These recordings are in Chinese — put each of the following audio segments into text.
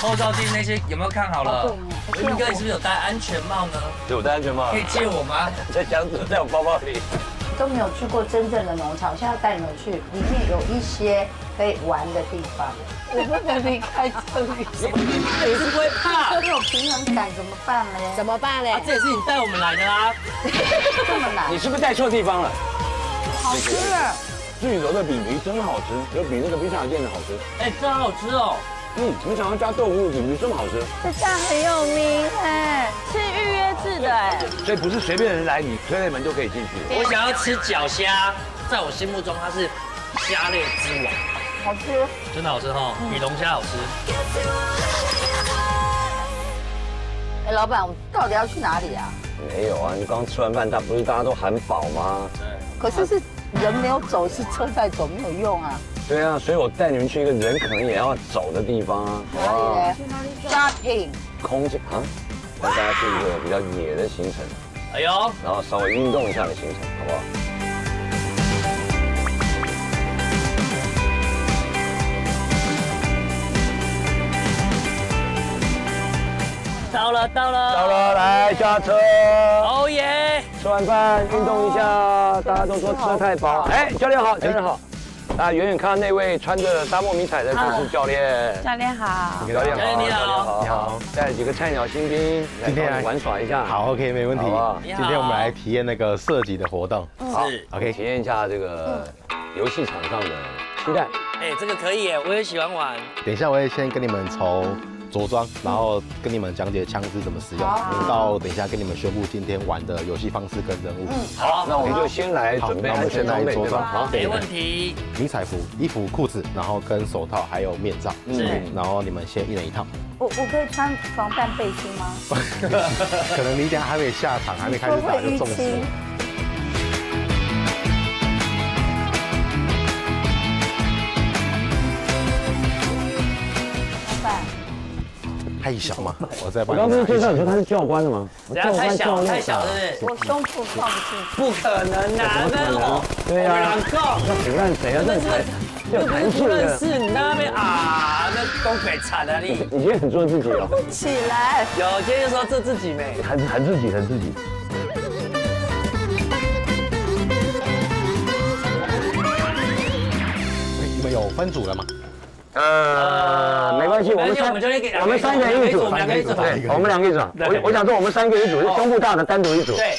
后照镜那些有没有看好了？文明哥，你是不是有戴安全帽呢？对，我戴安全帽可。以借我吗？在箱子，在我包包里。都没有去过真正的农场，我现在要带你们去，里面有一些可以玩的地方。我不能离开这里，你是不会怕？没有平衡感怎么办呢？怎么办嘞？这也是你带我们来的啦。这么难你？是不是带错地方了？好吃啊！巨柔的饼皮真好吃，有比那个冰茶店的好吃。哎，真好吃哦。嗯，没想到加豆腐饼皮这么好吃。这家很有名哎，是预约制的哎。所以不是随便人来，你推开门就可以进去。我想要吃脚虾，在我心目中它是虾类之王，好吃。真的好吃哈，比龙虾好吃。哎，老板，我们到底要去哪里啊？没有啊，你刚吃完饭，大不是大家都喊饱吗？可是是人没有走，是车在走，没有用啊。对啊，所以我带你们去一个人可能也要走的地方啊。哪里呢？Shopping。空间啊，带大家去一个比较野的行程，哎呦，然后稍微运动一下的行程，好不好？到了到了到了，来下车。哦耶！吃完饭运动一下，大家都说吃的太饱。哎，教练好，教练好。大家远远看到那位穿着沙漠迷彩的就是教练。教练好。教练好，教练你好教练好，你好带几个菜鸟新兵，今天玩耍一下。好，OK，没问题今天我们来体验那个射击的活动。好，OK 体验一下这个游戏场上的期待。哎，这个可以耶，我也喜欢玩。等一下我也先跟你们从着装，然后跟你们讲解枪支怎么使用，到等一下跟你们宣布今天玩的游戏方式跟任务。好，那我们就先来准备安全装备，对吧？好，没问题。迷彩服、衣服、裤子，然后跟手套还有面罩。嗯然后你们先一人一套。我我可以穿防弹背心吗？可能你等一下还没下场，还没开始打就中暑。太小嘛，我再帮我刚不是介绍你你说他是教官的吗？等下太小太小，对不对？我胸部放不进。不可能啊！那我对啊我们两个。那谁烂谁啊？这才又有弹不。认识你在那边啊，那东北惨啊你！你今天很做自己哦，起来，有，今天就说做自己没。很很自己，很自己。你们有分组了吗？呃，没关系，我们三我们三个人一组，我们两个一组对，我们两个一组。我我想说我们三个一组，胸部大的单独一组。对，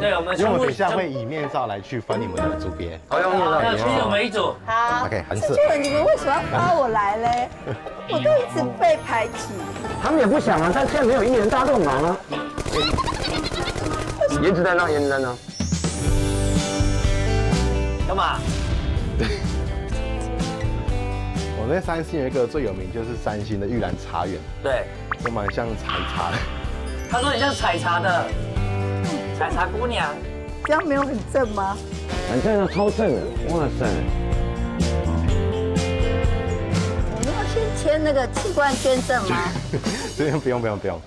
对，我们因为我等一下会以面罩来去分你们的组别。好，用面罩那其实我们一组，好。OK，很色这。个你们为什么要发我来嘞？我都一直被排挤。他们也不想啊，但现在没有艺人，大家都很忙啊。颜值担当，颜值担当。干嘛？我们在三星有一个最有名，就是三星的玉兰茶园，对，就蛮像采茶的。他说你像采茶的，采茶姑娘。这样没有很正吗？反正超正的，哇塞！我们要先签那个器官捐赠吗？这边不用不用不用。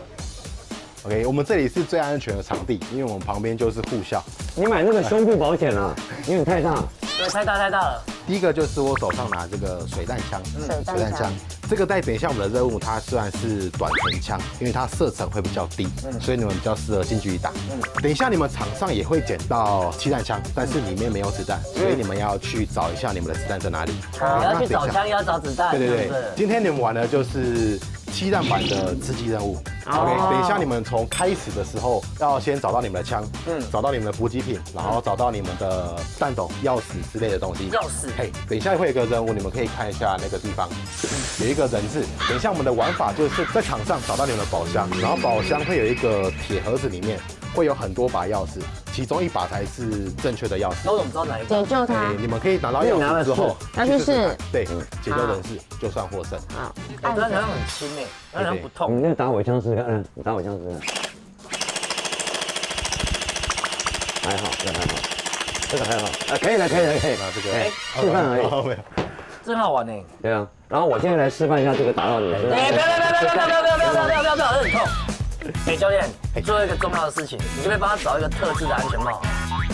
OK，我们这里是最安全的场地，因为我们旁边就是护校。你买那个胸部保险啊，因为太大。对，太大太大了。第一个就是我手上拿这个水弹枪，水弹枪，这个在等一下我们的任务，它虽然是短程枪，因为它射程会比较低，所以你们比较适合近距离打。等一下你们场上也会捡到气弹枪，但是里面没有子弹，所以你们要去找一下你们的子弹在哪里。你要去找枪，也要找子弹，对对对。今天你们玩的就是七蛋版的吃鸡任务。OK，等一下你们从开始的时候要先找到你们的枪，嗯，找到你们的补给品，然后找到你们的弹筒、钥匙之类的东西。钥匙嘿，等一下会有一个任务，你们可以看一下那个地方，有一个人质。等一下我们的玩法就是在场上找到你们的宝箱，然后宝箱会有一个铁盒子，里面会有很多把钥匙，其中一把才是正确的钥匙。那我怎么知道哪一把？解救他哎，。你们可以拿到钥匙之后，那去试对，解救人士就算获胜。好，我觉得好像很轻诶，好像不我痛。们现在打火枪试试看，嗯，你打火枪试试看。还好，这还好，这个还好，啊，可以了，可以了，可以了，那这个哎示范而已。哦没有。真好玩呢。对啊，然后我现在来示范一下这个打到你身哎，不要上。不要不要不要不要不要不要不要不要不要，很痛。哎，教练，做一个重要的事情，你可不可以帮他找一个特制的安全帽？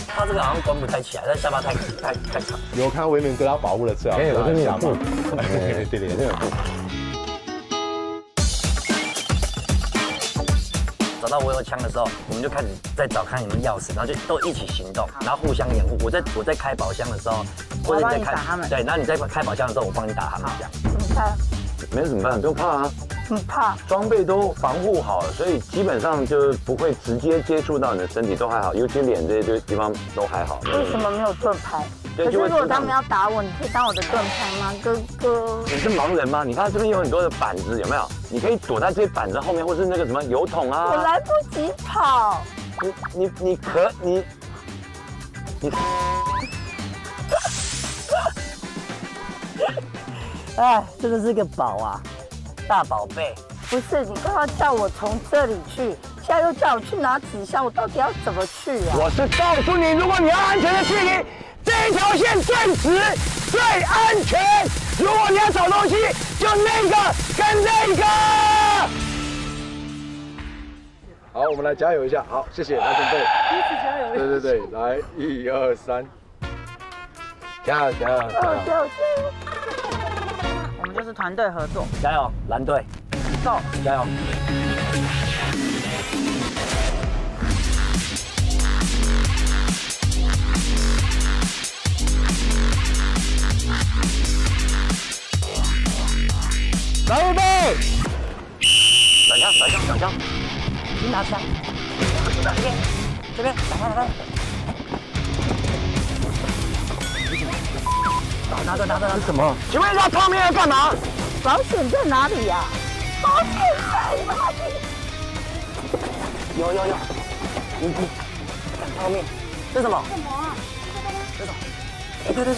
他这个好像关不太起来，他下巴太太太长。有看到维明哥他保护了最好，哎我这边有布哎对对对，找到我有枪的时候，我们就开始在找看有没有钥匙，然后就都一起行动，然后互相掩护。我在我在开宝箱的时候，或者你打他们对，然后你在开宝箱的时候，我帮你打他们这样。怎么办？没什么办法，不用怕啊，很怕。装备都防护好了，所以基本上就是不会直接接触到你的身体，都还好，尤其脸这些地方都还好。为什么没有盾牌？对可是如果他们要打我，你可以当我的盾牌吗，哥哥？你是盲人吗？你看这边有很多的板子，有没有？你可以躲在这些板子后面，或是那个什么油桶啊我啊。来不及跑。你你你可你你哎，真的是个宝啊，大宝贝。不是，你刚刚叫我从这里去，现在又叫我去拿纸箱，我到底要怎么去啊？我是告诉你，如果你要安全的距离，这一条线最直最安全。如果你要找东西，就那个跟那个。好，我们来加油一下。好，谢谢，来准备。第一起加油。对对对，来，一二三，加油加油加油！们就是团队合作。加油，蓝队，走。加油！来预备，小枪，小枪，小枪，你拿枪，这边，这边，打开，打开。着，拿着，拿着。什么？请问一下，泡面要干嘛？保险在哪里呀、保险在哪里？有有有，你你，泡面，这什么？什么啊？这种，哎对对对，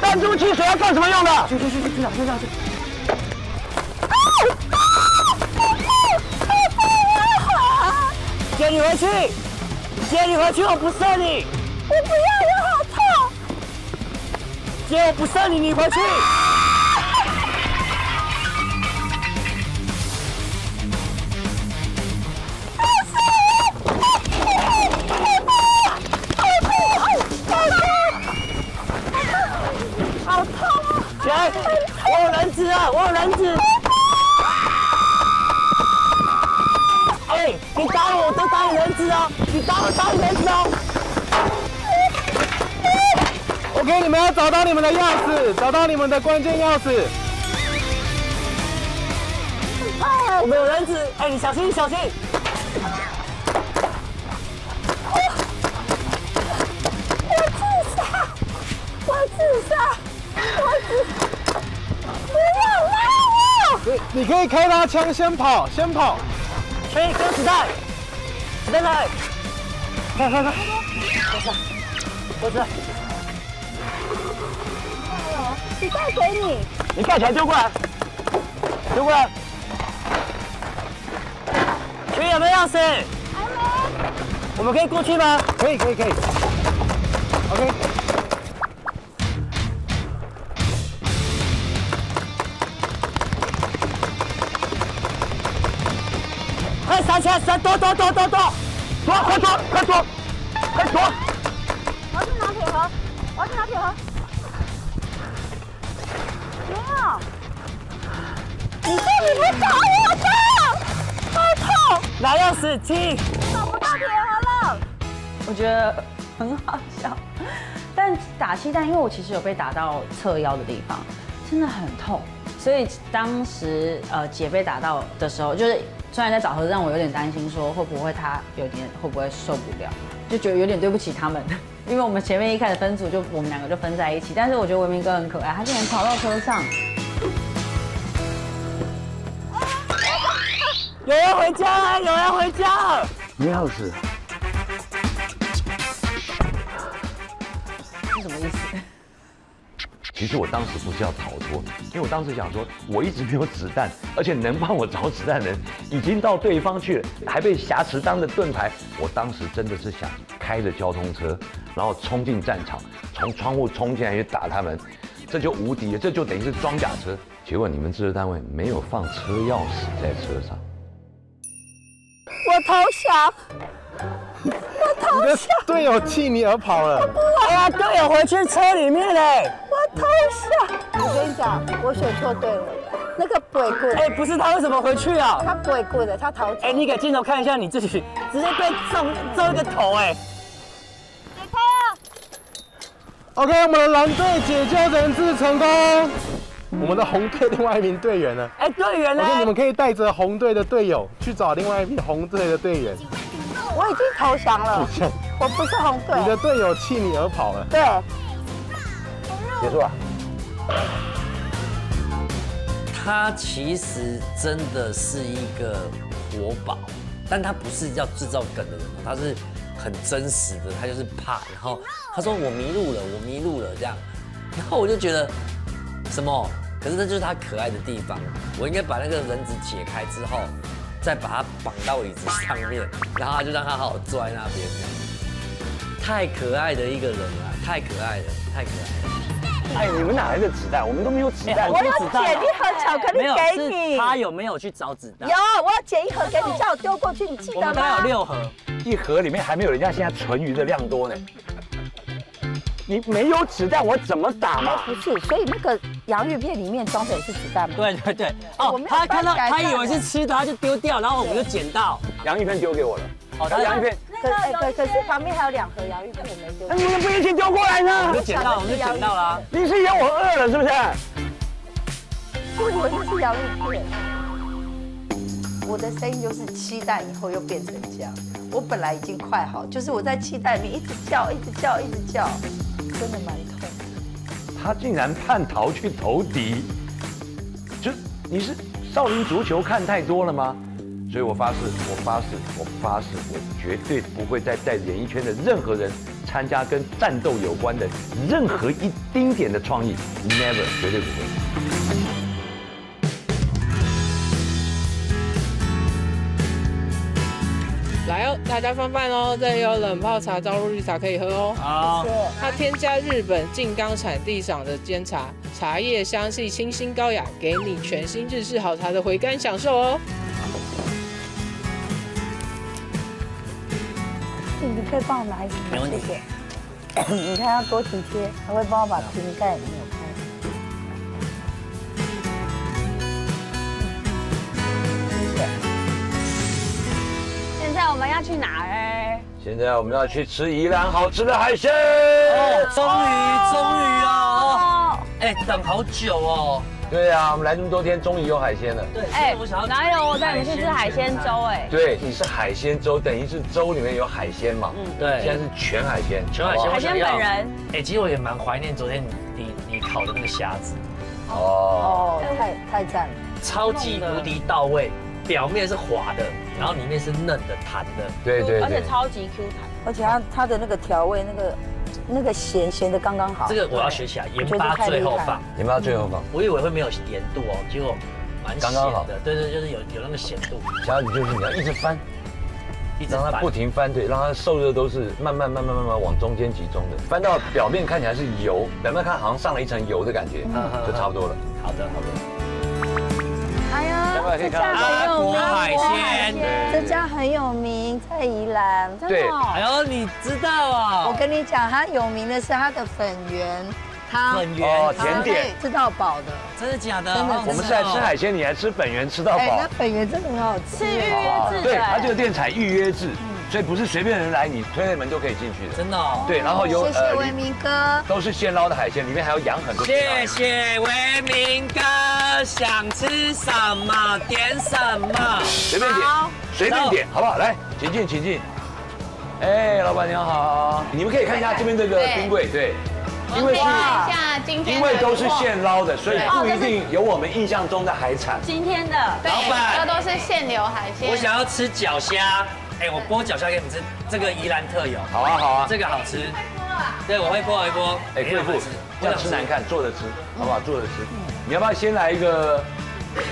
弹珠汽水要干什么用的？去去去去去哪？去哪去？接你回去，接你回去，我不射你。我不要！接我不射你，你回去。好痛啊！来，我有人质啊，我有人质。哎，你打我，我都打你人质哦，你打我打你人质哦。OK，你们要找到你们的钥匙，找到你们的关键钥匙。我们有人质，哎，你小心，你小心。我自杀！我自不要拉我！你你可以开他枪，先跑，先跑。哎，给我子弹，子弹来，快快快，我子弹，子弹给你。你盖起来丢过来，丢过来。群有没有钥匙？我们可以过去吗？可以可以可以。OK，快闪起来，闪躲躲躲躲躲！躲，快躲，快躲，快躲！我要去拿铁盒，我要去拿铁盒。拿钥匙，进。找不到铁盒了。我觉得很好笑。但打气弹，因为我其实有被打到侧腰的地方，真的很痛。所以当时呃姐被打到的时候，就是虽然在找盒子，让我有点担心，说会不会她有点会不会受不了，就觉得有点对不起他们，因为我们前面一开始分组就我们两个就分在一起，但是我觉得文明哥很可爱，他竟然跑到车上，有人回家了，有人回家了。钥匙。是什么意思？其实我当时不是要逃脱，因为我当时想说，我一直没有子弹，而且能帮我找子弹的人已经到对方去了，还被挟持当着盾牌。我当时真的是想开着交通车，然后冲进战场，从窗户冲进来去打他们，这就无敌了，这就等于是装甲车。结果你们自治单位没有放车钥匙在车上，我投降，你队友弃你而跑了。哎呀，队友回去车里面嘞。我投降。我跟你讲，我选错队了。那个鬼棍，哎，不是他为什么回去啊？他鬼棍的，他逃走。哎，你给镜头看一下你自己，直接被中中一个头哎。OK，我们的蓝队解救人质成功。我们的红队另外一名队员呢？哎，队员呢我？说你们可以带着红队的队友去找另外一名红队的队员。我已经投降了，我不是红队。你的队友弃你而跑了。对，结束了。他其实真的是一个活宝，但他不是要制造梗的人哦，他是很真实的，他就是怕。然后他说我迷路了，我迷路了这样，然后我就觉得什么？可是这就是他可爱的地方。我应该把那个人质解开之后，再把他绑到椅子上面，然后他就让他好好坐在那边。太可爱的一个人了，太可爱了，太可爱了。哎，你们哪来的子弹？我们都没有子弹。我要捡一盒巧克力给你。他有没有去找子弹有，？我要捡一盒给你，叫我丢过去，你记得我们有？六盒，一盒里面还没有人家现在纯鱼的量多呢。你没有子弹，我怎么打哎，嘛？不是，所以那个洋芋片里面装的也是子弹吗？对对对，哦他看到他以为是吃的，他就丢掉，然后我们就捡到。洋芋片丢给我了。哦，然后洋芋片，可哎可可是旁边还有两盒洋芋片，我没丢那。你们不一起丢过来我呢们就？捡到，我们就捡到了啊。你是以为我饿了是不是？我以为那是洋芋片。我的声音就是期待以后又变成这样。我本来已经快好，就是我在期待你一直叫，一直叫，一直叫，真的蛮痛。他竟然叛逃去投敌，就你是少林足球看太多了吗？所以我发誓，我发誓，我发誓，我绝对不会再带演艺圈的任何人参加跟战斗有关的任何一丁点的创意，never，绝对不会。大家放饭哦！这里有冷泡茶、招入绿茶可以喝哦。好，它添加日本静冈产地上的煎茶，茶叶香气清新高雅，给你全新日式好茶的回甘享受哦。你你可以帮我拿一瓶？没问题谢谢。你看他多体贴，还会帮我把瓶盖要去哪儿？现在我们要去吃宜兰好吃的海鲜。哦，终于终于哦，哦，哎，等好久哦。对啊，我们来这么多天，终于有海鲜了。对，哎哎，我想要，哪有我带你去吃海鲜粥？哎，对，你是海鲜粥，等于是粥里面有海鲜嘛。嗯，对现在是全海鲜，全海鲜，海鲜本人。哎，其实我也蛮怀念昨天你你你烤的那个虾子，哦。哦，太太赞了。超级无敌到位，表面是滑的，然后里面是嫩的、弹的。对对对而且。超级 Q 弹。而且它它的那个调味，那个那个咸咸的刚刚好。这个我要学起来，盐巴最后放。你们要最后放，我以为会没有盐度哦，结果蛮咸刚刚好的。对对，就是有有那个咸度，小你就是你要一直翻，一直翻让它不停翻，对，让它受热都是慢慢慢慢慢慢往中间集中的，翻到表面看起来是油，表面看好像上了一层油的感觉，嗯就差不多了。好的好的。这家很有名，阿国海鲜这家很有名，在宜兰。对，哎呦，你知道啊？我跟你讲，它有名的是它的粉圆汤，粉圆哦甜点吃到饱的。真的假的？我们是来吃海鲜，你还吃粉圆吃到哎，饱那。粉圆真的很好吃。是预约制对，的。它这个店采预约制，所以不是随便人来，你推开门都可以进去的。真的哦。对，然后有谢谢呃维明哥。都是现捞的海鲜，里面还有养很多。谢谢维明哥，想吃什么点什么。随便点，随便点，好不好？来，请进，请进。哎，老板娘好，你们可以看一下这边这个冰柜，对，因为是看一下今天因为都是现现捞的，所以不一定有我们印象中的海产。今天的老板这都是现流海鲜。我想要吃脚虾，哎，我剥脚虾给你们吃，这个宜兰特有，好啊，好啊。这个好吃。对，我会剥，我会剥。哎，贵妇，这样吃难看，坐着吃，好不好？坐着吃。嗯你要不要先来一个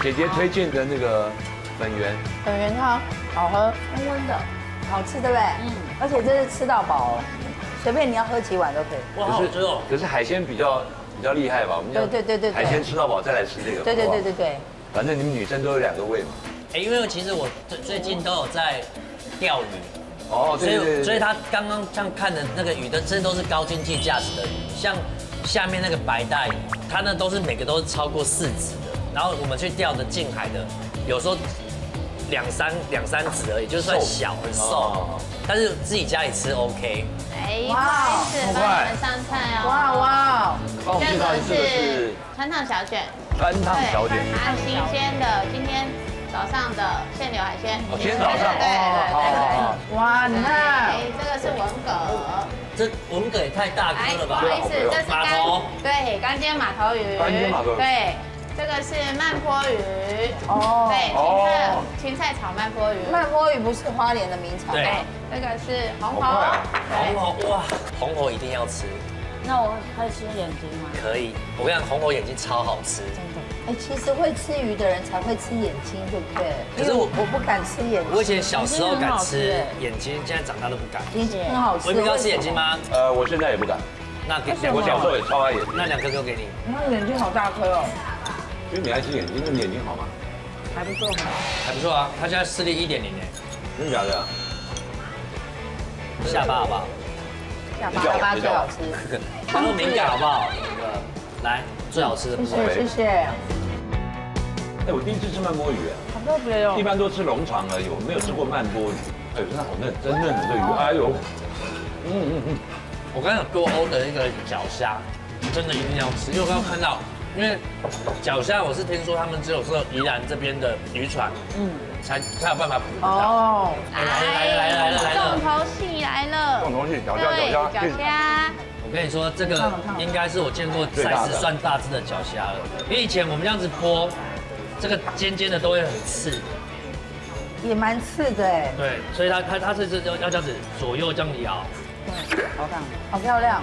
姐姐推荐的那个粉圆？粉圆汤好喝，温温的，好吃，对不对？嗯。而且这是吃到饱哦，随便你要喝几碗都可以。哇，好好吃哦。可是海鲜比较比较厉害吧？我们这样对对对海鲜吃到饱再来吃这个。对对对对对。反正你们女生都有两个胃嘛。哎，因为其实我最最近都有在钓鱼，哦，所。以所以他刚刚像看的那个鱼的，这都是高经济价值的鱼，像下面那个白带鱼，它呢都是每个都是超过四指的，然后我们去钓的近海的，有时候两三两三指而已，就算小很瘦哦，但是自己家里吃 OK。哎，哇好意思，帮你们上菜哦。哇哇，帮我们介绍一次，这个是川烫小卷，川烫小卷。它新鲜的，今天早上的现流海鲜。哦，今天早上对对对。哇，你看，哎，这个是文蛤。这文蛤也太大哎，颗了吧不好？意思，这是干，对干煎马头鱼。干煎马头鱼对，这个是慢坡鱼。哦对，哦青菜青菜炒慢坡鱼。慢波鱼不是花莲的名产，对对，这个是红喉啊。红喉哇，红喉一定要吃，那我可以吃眼睛吗？可以。我跟你讲，红喉眼睛超好吃。哎，其实会吃鱼的人才会吃眼睛，对不对？可是我我不敢吃眼睛我以，前小时候敢吃眼睛现在长大都不敢。眼睛很好吃。我们要吃眼睛？吗？呃，我现在也不敢，那给我小时候也超爱眼睛。那两颗都给你。那眼睛好大颗哦，因为你爱吃眼睛，那你眼睛好吗？还不错。还不错啊，他现在视力一点零哎，真的假的？下巴好不好？下巴下巴最好吃。他说敏感好不好？那个来最好吃的部谢分。谢谢谢。哎，我第一次吃慢波鱼，好特别哦一。般都吃龙肠而已，我没有吃过慢波鱼。哎，真的好嫩，真嫩的这鱼，哎呦，嗯嗯嗯，我刚刚有多欧的那个脚虾，真的一定要吃，因为我刚刚看到，因为脚虾我是听说他们只有是宜兰这边的渔船，嗯，才才有办法捕得到。哦，来来来来来来重了！头戏来了。重头戏，脚对，虾，脚虾，脚虾。我跟你说，这个应该是我见过最大的 size 算大只的脚虾了，因为以前我们这样子剥，这个尖尖的都会很刺，也蛮刺的哎，对，所以它它它是这要要这样子左右这样摇，好看。好漂亮。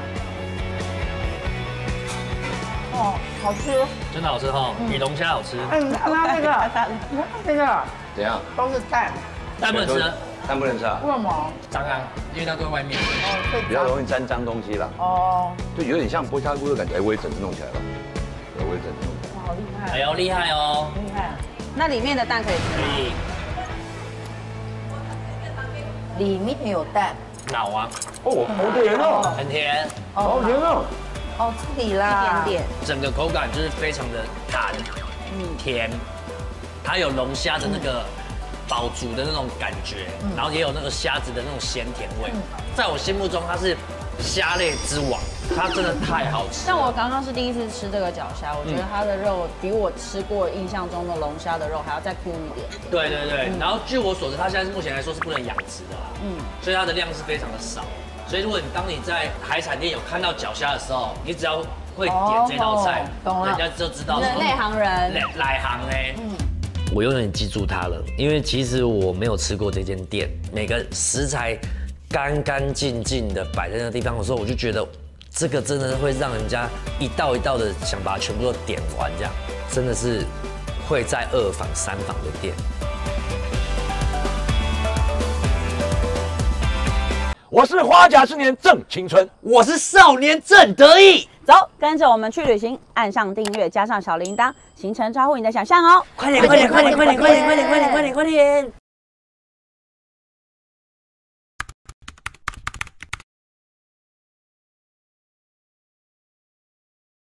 哦，好吃。真的好吃哈，比龙虾好吃。哎，你看它那个，你看这个 怎样？都是蛋，蛋不能吃，但不能吃啊，为什么？脏啊，因为它在外面。哦，会比较容易沾脏东西啦，哦，就有点像剥虾菇的感觉。哎，我也整只弄起来了，对，我也整只弄起来。哇好厉害，哎呦，厉害哦！厉害。那里面的蛋可以吃可以里面有蛋，脑啊，哦，好甜哦，很甜，好甜哦。哦，这里一啦，点点。整个口感就是非常的弹，嗯，甜，它有龙虾的那个饱足的那种感觉，然后也有那个虾子的那种鲜甜味，在我心目中它是虾类之王，它真的太好吃了。像我刚刚是第一次吃这个脚虾，我觉得它的肉比我吃过印象中的龙虾的肉还要再 Q 一点。对对对，然后据我所知，它现在是目前来说是不能养殖的。啦，嗯，所以它的量是非常的少。所以如果你当你在海产店有看到脚虾的时候，你只要会点这道菜，人家就知道内内行人。内内行嘞。我永远记住它了，因为其实我没有吃过这间店，每个食材干干净净的摆在那个地方的时候，我就觉得这个真的会让人家一道一道的想把它全部都点完，这样真的是会在二房三房的店。我是花甲之年正青春，我是少年正得意，走，跟着我们去旅行，按上订阅，加上小铃铛，行程超乎你的想象哦。快点快点快点快点快点快点快点快点快点！